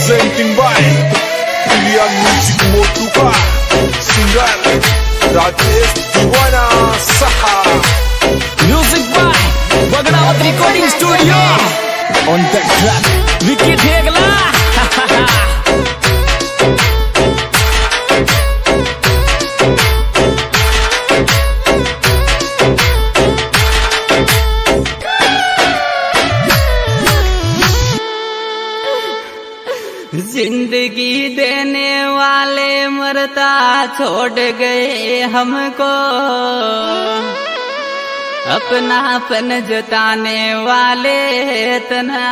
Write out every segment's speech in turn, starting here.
presenting by Priya Music Motuka Singer Rajesh Diwana Saha. Music by Bagdawat Recording Studio. On the track Vicky Hegla. मरता छोड़ गए हमको। अपनापन जताने वाले इतना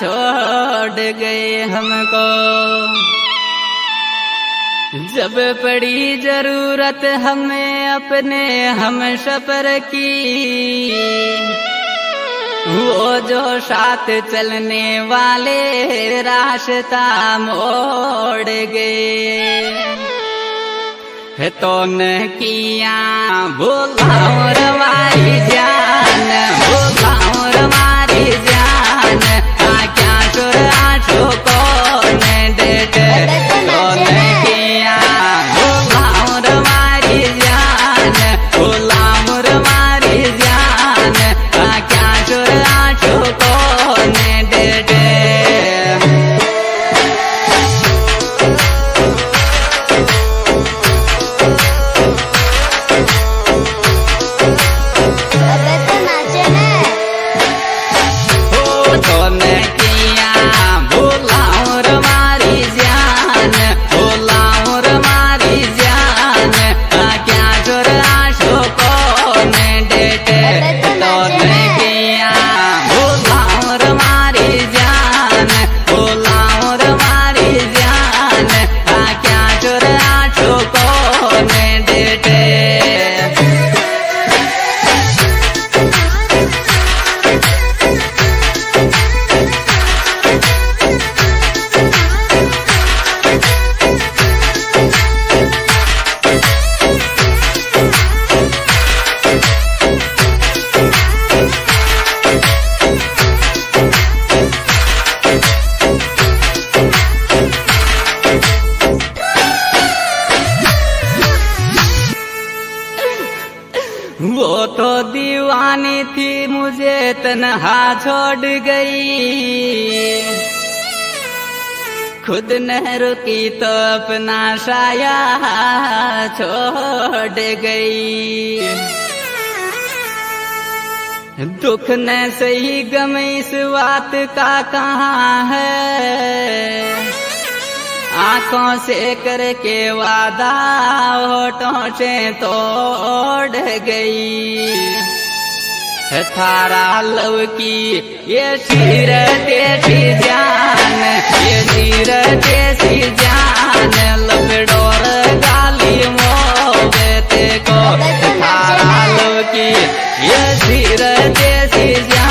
छोड़ गए हमको। जब पड़ी ज़रूरत हमें अपने हम सफ़र की वो जो साथ चलने वाले रास्ता मोड़ गए। तो न किया बोलाओ रवाई जान बोलाओ रवारी जान। आ क्या सुर आठो को न। तोने किया तनहा छोड़ गई। खुद न रुकी तो अपना साया छोड़ गई। दुख न सही गम इस बात का कहाँ है? आँखों से करके वादा होठों से तोड़ गई। थारा लव की ये सिर देसी जान, ये सिर देसी जान लव डोर गाली मोबे को थारा लव की ये सिर देसी जान।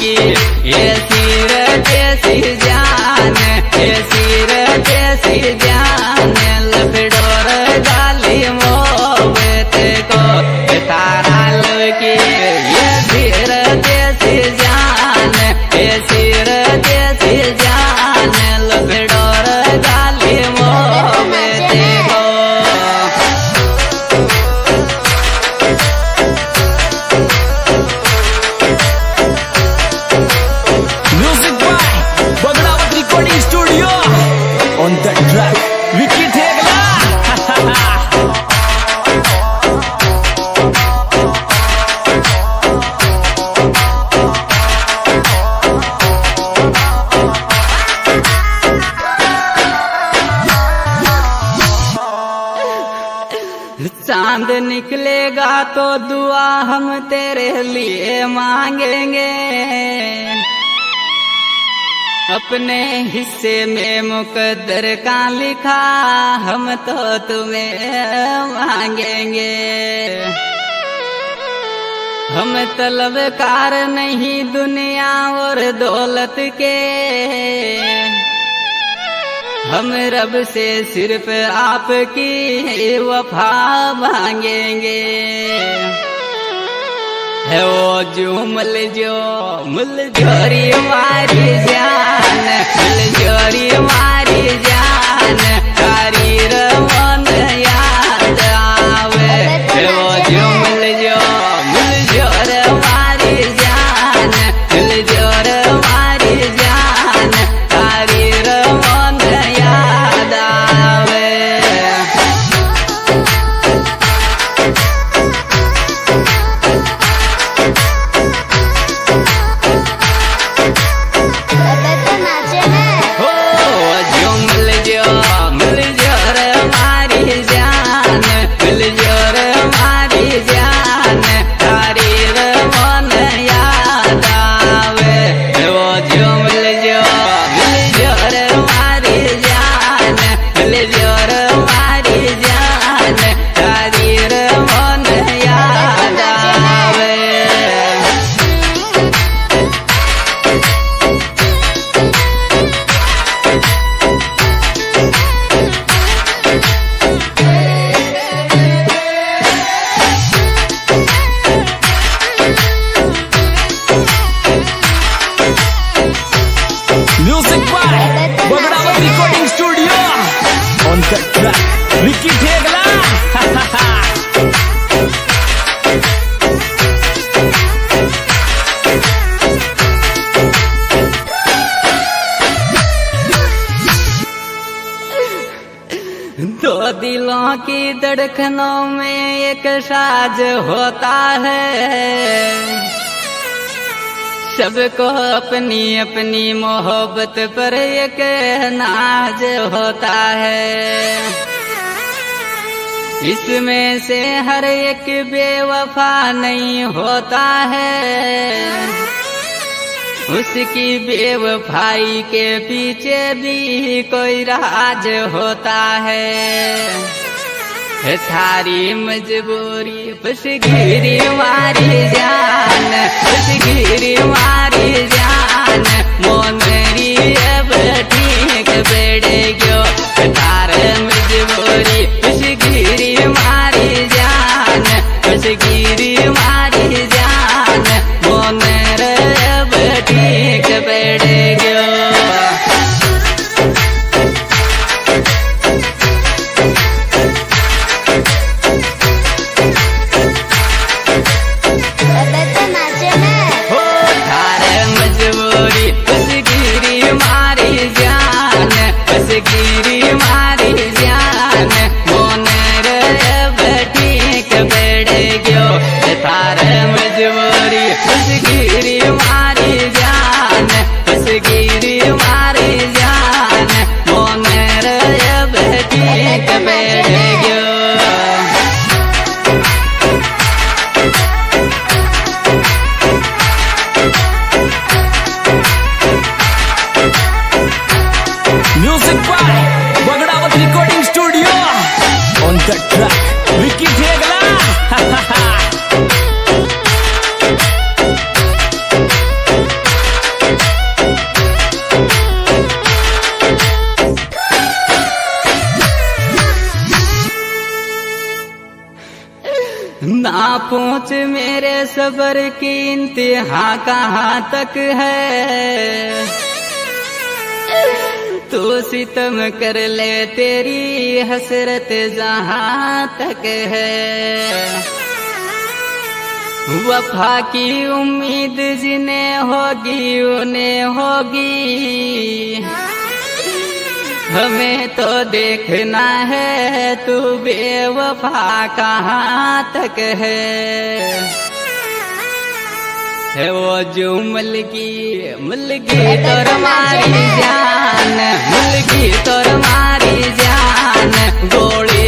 लव की निकलेगा तो दुआ हम तेरे लिए मांगेंगे। अपने हिस्से में मुकद्दर का लिखा हम तो तुम्हें मांगेंगे। हम तलबकार नहीं दुनिया और दौलत के। हम रब से सिर्फ़ आपकी वफा मांगेंगे। है वो जो मल जो, मुल जोरी मारी जान, मुल जोरी मारी जान कारी दो दिलों की धड़कनों में एक साज होता है। सबको अपनी अपनी मोहब्बत पर एक नाज होता है। इसमें से हर एक बेवफा नहीं होता है। उसकी बेवफाई के पीछे भी कोई राज होता है। थारी मजबूरी उस गिरी मारी जान उस गिरी मारी जान मोनरी recording studio on the track Vicky ठेगला ना पहुँच मेरे सबर की इंतहा कहाँ तक है? तू सितम कर ले तेरी हसरत जहाँ तक है। वफा की उम्मीद जिन्हें होगी, उन्हें होगी। हमें तो देखना है तू बेवफा कहाँ तक है। है वो जो मुलगी मुलगी तोर मारी जान मुलगी तोर मारी जान। गोली